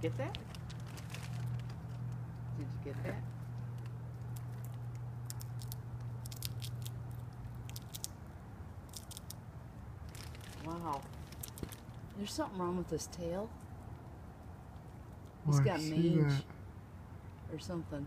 get that? Did you get that? Wow. There's something wrong with his tail Oh, He's oh, got mange. that. or something.